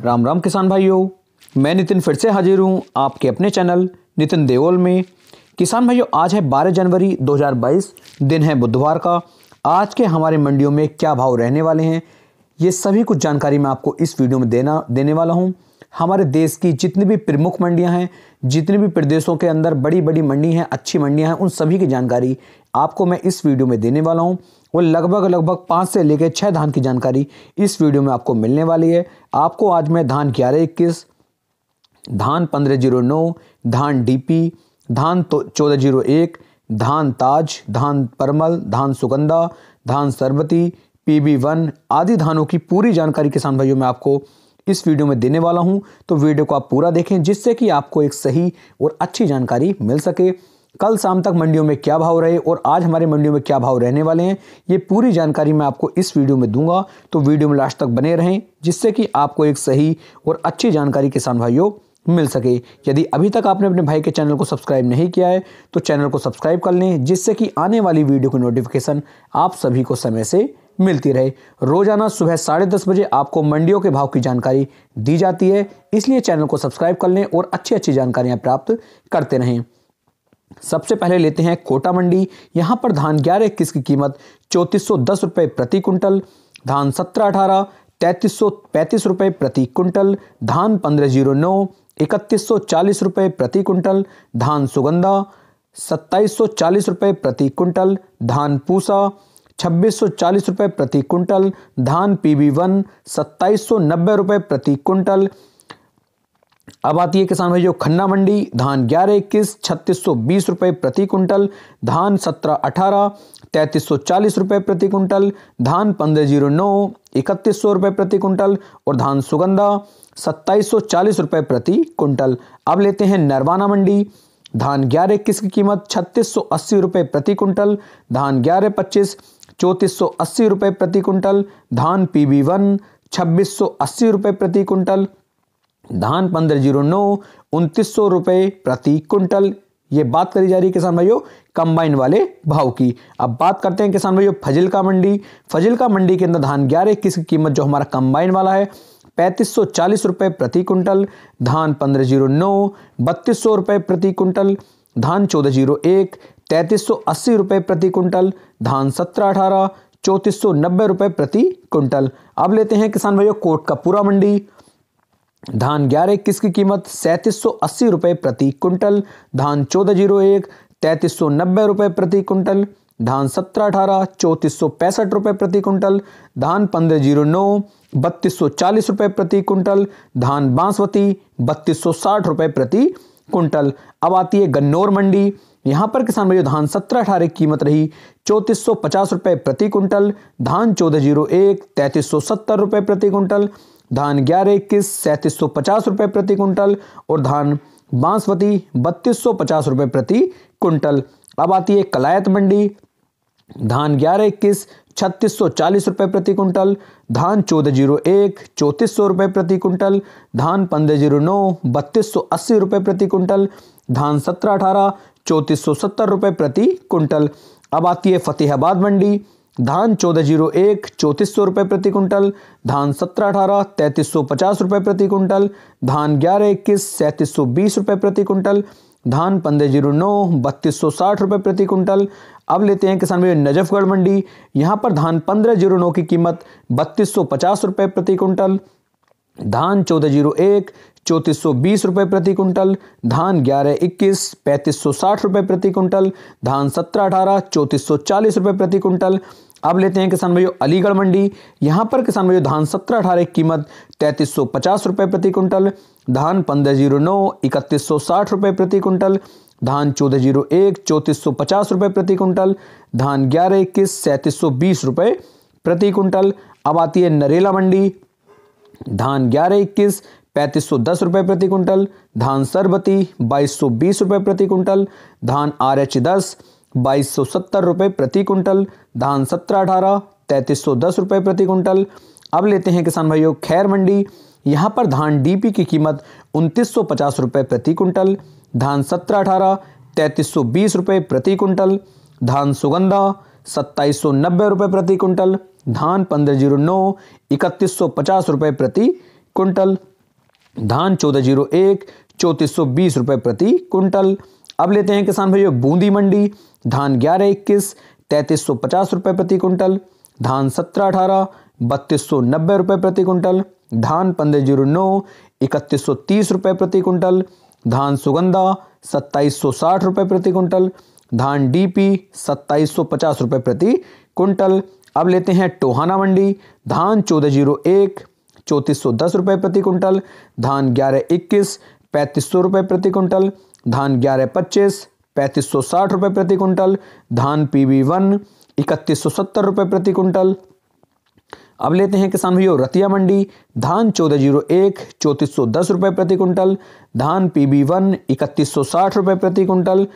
राम राम किसान भाइयों, मैं नितिन फिर से हाजिर हूँ आपके अपने चैनल नितिन देओल में। किसान भाइयों, आज है 12 जनवरी 2022 दिन है बुधवार का। आज के हमारे मंडियों में क्या भाव रहने वाले हैं, ये सभी कुछ जानकारी मैं आपको इस वीडियो में देना, देने वाला हूँ। हमारे देश की जितनी भी प्रमुख मंडियाँ हैं, जितने भी प्रदेशों के अंदर बड़ी बड़ी मंडी हैं, अच्छी मंडियाँ हैं, उन सभी की जानकारी आपको मैं इस वीडियो में देने वाला हूँ। और लगभग लगभग पाँच से लेकर छः धान की जानकारी इस वीडियो में आपको मिलने वाली है। आपको आज मैं धान ग्यारह इक्कीस, धान पंद्रह ज़ीरो नौ, धान डीपी, धान तो चौदह ज़ीरो एक, धान ताज, धान परमल, धान सुगंधा, धान सरबती पीबी वन आदि धानों की पूरी जानकारी किसान भाइयों, में आपको इस वीडियो में देने वाला हूँ। तो वीडियो को आप पूरा देखें, जिससे कि आपको एक सही और अच्छी जानकारी मिल सके। कल शाम तक मंडियों में क्या भाव रहे और आज हमारे मंडियों में क्या भाव रहने वाले हैं, ये पूरी जानकारी मैं आपको इस वीडियो में दूँगा। तो वीडियो में लास्ट तक बने रहें, जिससे कि आपको एक सही और अच्छी जानकारी किसान भाइयों मिल सके। यदि अभी तक आपने अपने भाई के चैनल को सब्सक्राइब नहीं किया है तो चैनल को सब्सक्राइब कर लें, जिससे कि आने वाली वीडियो की नोटिफिकेशन आप सभी को समय से मिलती रहे। रोज़ाना सुबह साढ़े दस बजे आपको मंडियों के भाव की जानकारी दी जाती है। इसलिए चैनल को सब्सक्राइब कर लें और अच्छी अच्छी जानकारियाँ प्राप्त करते रहें। सबसे पहले लेते हैं कोटा मंडी। यहाँ पर धान ग्यारह इक्कीस की कीमत चौंतीस सौ दस रुपये प्रति कुंटल धान सत्रह अठारह, तैंतीस सौ पैंतीस रुपये प्रति कुंटल धान पंद्रह ज़ीरो नौ, इकतीस सौ चालीस रुपये प्रति कुंटल धान सुगंधा सत्ताईस सौ चालीस रुपये प्रति कुंटल धान पूसा छब्बीस रुपये प्रति कुंटल, धान पी पीबी वन रुपये प्रति कुंटल। अब आती है किसान भाइयों खन्ना मंडी, धान ग्यारह इक्कीस, छत्तीस सौ बीस रुपये प्रति कुंटल, धान सत्रह अठारह, तैंतीस सौ चालीस रुपये प्रति कुंटल, धान पंद्रह ज़ीरो नौ, इकतीस सौ रुपये प्रति कुंटल और धान सुगंधा सत्ताईस सौ चालीस रुपये प्रति कुंटल। अब लेते हैं नरवाना मंडी धान ग्यारह इक्कीस की कीमत छत्तीस सौ अस्सी रुपये प्रति कुंटल धान ग्यारह पच्चीस, चौंतीस सौ अस्सी रुपये प्रति कुंटल धान पी बी वन छब्बीस सौ अस्सी रुपये प्रति कुंटल धान पंद्रह ज़ीरो नौ उनतीस सौ रुपये प्रति कुंटल ये बात करी जा रही है किसान भाइयों, कंबाइन वाले भाव की। अब बात करते हैं किसान भाइयों फजिल का मंडी। फजिल का मंडी के अंदर धान ग्यारह इक्कीस की कीमत जो हमारा कंबाइन वाला है पैंतीस सौ चालीस रुपये प्रति कुंटल धान पंद्रह ज़ीरो नौ, बत्तीस सौ रुपये प्रति कुंटल धान चौदह ज़ीरो एक, तैंतीस सौ अस्सी रुपये प्रति कुंटल धान सत्रह अठारह, चौंतीस सौ नब्बे रुपये प्रति कुंटल अब लेते हैं किसान भाइयों कोट का पूरा मंडी। धान ग्यारह इक्कीस की कीमत सैंतीस सौ अस्सी रुपये प्रति कुंटल धान चौदह ज़ीरो एक, तैंतीस सौ नब्बे रुपये प्रति कुंटल धान सत्रह अठारह, चौंतीस सौ पैंसठ रुपये प्रति कुंटल धान पंद्रह ज़ीरो नौ बत्तीस सौ चालीस रुपये प्रति कुंटल, धान बांसवती बत्तीस सौ साठ रुपये प्रति कुंटल। अब आती है गन्नौर मंडी। यहाँ पर किसान भाइयों, धान सत्रह अठारह की कीमत रही चौंतीस सौ पचास रुपये प्रति कुंटल, धान चौदह ज़ीरो एक, तैंतीस सौ सत्तर रुपये प्रति कुंटल, धान ग्यारह इक्कीस, सैंतीस सौ पचास रुपये प्रति कुंटल और धान बांसवती बत्तीस सौ पचास रुपये प्रति कुंटल। अब आती है कलायत मंडी। धान ग्यारह इक्कीस छत्तीस सौ चालीस रुपये प्रति कुंटल, धान चौदह ज़ीरो एक, चौंतीस सौ रुपये प्रति कुंटल, धान पंद्रह ज़ीरो नौ, बत्तीस सौ अस्सी रुपये प्रति कुंटल, धान सत्रह अठारह, चौंतीस सौ सत्तर रुपये प्रति कुंटल। अब आती है फतेहाबाद मंडी, धान चौदह ज़ीरो एक, चौंतीस सौ रुपये प्रति कुंटल, धान सत्रह अठारह, तैंतीस सौ पचास रुपये प्रति कुंटल, धान ग्यारह इक्कीस, सैंतीस सौ बीस रुपये प्रति कुंटल, धान पंद्रह ज़ीरो नौ, बत्तीस सौ साठ रुपये प्रति कुंटल अब लेते हैं किसान भाई नजफगढ़ मंडी। यहाँ पर धान पंद्रह ज़ीरो नौ की कीमत बत्तीस सौ पचास रुपये प्रति कुंटल धान चौदह ज़ीरो एक, चौंतीस सौ बीस रुपये प्रति कुंटल धान ग्यारह इक्कीस, पैंतीस सौ साठ रुपये प्रति कुंटल धान सत्रह अठारह, चौंतीस सौ चालीस रुपये प्रति कुंटल अब लेते हैं किसान भाइयों, अलीगढ़ मंडी। यहाँ पर किसान भाइयों, धान सत्रह अठारह की कीमत तैंतीस सौ पचास रुपये प्रति कुंटल धान पंद्रह ज़ीरो नौ, इकतीस सौ साठ रुपये प्रति कुंटल धान चौदह ज़ीरो एक, चौंतीस सौ पचास रुपये प्रति कुंटल धान ग्यारह इक्कीस, सैंतीस सौ बीस रुपये प्रति कुंटल अब आती है नरेला मंडी, धान ग्यारह इक्कीस, पैंतीस सौ दस रुपये प्रति कुंटल धान सरबती बाईस सौ बीस रुपये प्रति कुंटल धान आर एच दस बाईस सौ सत्तर रुपये प्रति कुंटल धान सत्रह अठारह, तैंतीस सौ दस रुपये प्रति कुंटल अब लेते हैं किसान भाइयों, खैर मंडी, यहाँ पर धान डीपी की कीमत उनतीस सौ पचास रुपये प्रति कुंटल धान सत्रह अठारह, तैंतीस सौ बीस रुपये प्रति कुंटल धान सुगंधा सत्ताईस सौ नब्बे रुपये प्रति कुंटल धान पंद्रह ज़ीरो नौ, इकतीस सौ पचास रुपये प्रति कुंटल धान चौदह ज़ीरो एक, चौंतीस सौ बीस रुपये प्रति कुंटल अब लेते हैं किसान भाइयों, बूंदी मंडी, धान ग्यारह इक्कीस, तैंतीस सौ पचास रुपये प्रति कुंटल धान सत्रह अठारह, बत्तीस सौ नब्बे रुपये प्रति कुंटल धान पंद्रह ज़ीरो नौ, इकतीस सौ तीस रुपये प्रति कुंटल धान सुगंधा सत्ताईस सौ साठ रुपये प्रति कुंटल, धान डीपी सत्ताईस सौ पचास रुपये प्रति कुंटल। अब लेते हैं टोहाना मंडी, धान चौदह ज़ीरो एक, चौंतीस सौ दस रुपये प्रति कुंटल, धान ग्यारह इक्कीस, पैंतीस सौ रुपये प्रति कुंटल, धान ग्यारह पच्चीस, पैंतीस सौ साठ रुपये प्रति कुंटल, धान पी वी वन, इकतीस सौ सत्तर रुपये प्रति कुंटल। अब लेते हैं किसान भैया रतिया मंडी, धान चौदह ज़ीरो एक, चौंतीस सौ दस रुपये प्रति कुंटल धान पी बी वन, इकतीस सौ साठ रुपये प्रति कुंटल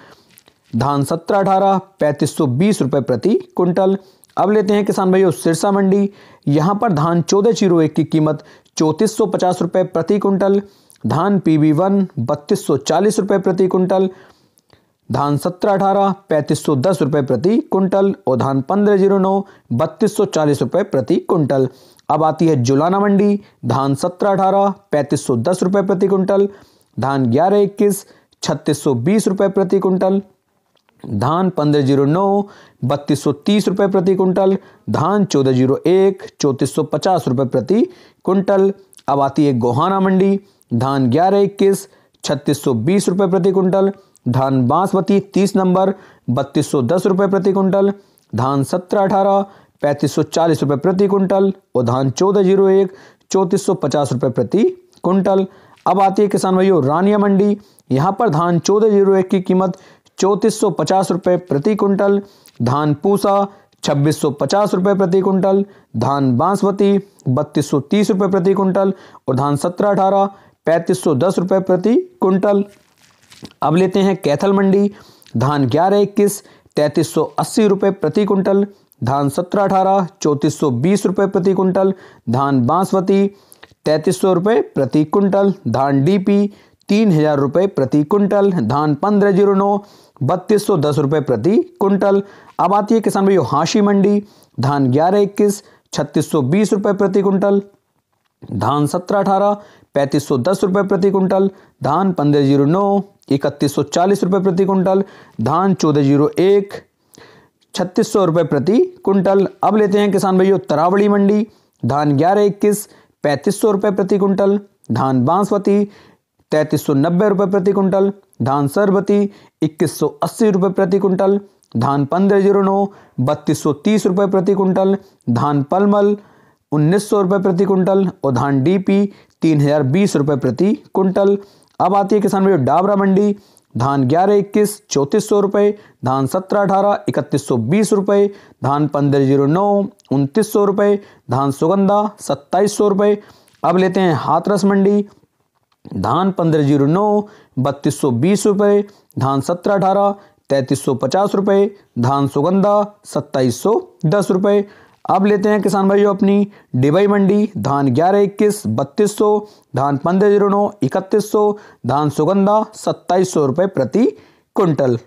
धान सत्रह अठारह, पैंतीस सौ बीस रुपये प्रति कुंटल अब लेते हैं किसान भाइयों, सिरसा मंडी, यहाँ पर धान चौदह ज़ीरो एक की कीमत चौंतीस सौ पचास रुपये प्रति कुंटल धान पी बी वन बत्तीस सौ चालीस रुपये प्रति कुंटल धान सत्रह अठारह, पैंतीस सौ दस रुपये प्रति कुंटल और धान पंद्रह ज़ीरो नौ, बत्तीस सौ चालीस रुपये प्रति कुंटल। अब आती है जुलाना मंडी, धान सत्रह अठारह, पैंतीस सौ दस रुपये प्रति कुंटल, धान ग्यारह इक्कीस, छत्तीस सौ बीस रुपये प्रति कुंटल, धान पंद्रह ज़ीरो नौ, बत्तीस सौ तीस रुपये प्रति कुंटल, धान चौदह ज़ीरो एक, चौंतीस सौ पचास रुपये प्रति कुंटल। अब आती है गोहाना मंडी, धान ग्यारह इक्कीस, छत्तीस सौ बीस रुपये प्रति कुंटल धान बांसमती तीस नंबर, बत्तीस सौ दस रुपये प्रति कुंटल धान सत्रह अठारह, पैंतीस सौ चालीस रुपये प्रति कुंटल और धान चौदह ज़ीरो एक, चौंतीस सौ पचास रुपये प्रति कुंटल अब आती है किसान भाइयों, रानिया मंडी। यहाँ पर धान चौदह ज़ीरो एक की कीमत चौंतीस सौ पचास रुपये प्रति कुंटल धान पूसा छब्बीस सौ पचास रुपये प्रति कुंटल धान बांसमती बत्तीस सौ तीस रुपये प्रति कुंटल और धान सत्रह अठारह, पैंतीस सौ दस रुपये प्रति कुंटल अब लेते हैं कैथल मंडी। धान ग्यारह इक्कीस, तैंतीस सौ अस्सी रुपये प्रति कुंटल धान सत्रह अठारह, चौंतीस सौ बीस रुपये प्रति कुंटल धान बांसमती, तैंतीस सौ रुपये प्रति कुंटल धान डीपी, तीन हज़ार रुपये प्रति कुंटल धान पंद्रह ज़ीरो नौ, बत्तीस सौ दस रुपये प्रति कुंटल अब आती है किसान भाइयों हाशी मंडी। धान ग्यारह इक्कीस, छत्तीस सौ बीस रुपये प्रति कुंटल धान सत्रह अठारह पैंतीस सौ दस रुपये प्रति कुंटल धान पंद्रह ज़ीरो नौ, इकतीस सौ चालीस रुपये प्रति कुंटल धान चौदह ज़ीरो एक, छत्तीस सौ रुपये प्रति कुंटल अब लेते हैं किसान भाइयों, तरावड़ी मंडी, धान ग्यारह इक्कीस, पैंतीस सौ रुपये प्रति कुंटल धान बांसवती, तैंतीस सौ नब्बे रुपये प्रति कुंटल धान सरबती, इक्कीस सौ अस्सी रुपये प्रति कुंटल धान पंद्रह ज़ीरो नौ, बत्तीस सौ तीस रुपये प्रति कुंटल धान पलमल उन्नीस सौ रुपये प्रति कुंटल और धान डीपी तीन हज़ार बीस रुपये प्रति कुंटल। अब आती है किसान भाई डाबरा मंडी। धान ग्यारह इक्कीस, चौंतीस सौ रुपये धान सत्रह अठारह, इकतीस सौ बीस रुपये धान पंद्रह ज़ीरो नौ, उनतीस सौ रुपये धान सुगंधा सत्ताईस सौ रुपये अब लेते हैं हाथरस मंडी। धान पंद्रह ज़ीरो नौ, बत्तीस सौ बीस रुपये धान सत्रह अठारह, तैंतीस सौ पचास रुपये धान सुगंधा सत्ताईस सौ दस रुपये अब लेते हैं किसान भाइयों अपनी डिबई मंडी, धान ग्यारह इक्कीस, बत्तीस सौ, धान पंद्रह ज़ीरो नौ, इकतीस सौ, धान सुगंधा, सत्ताईस सौ रुपये प्रति कुंटल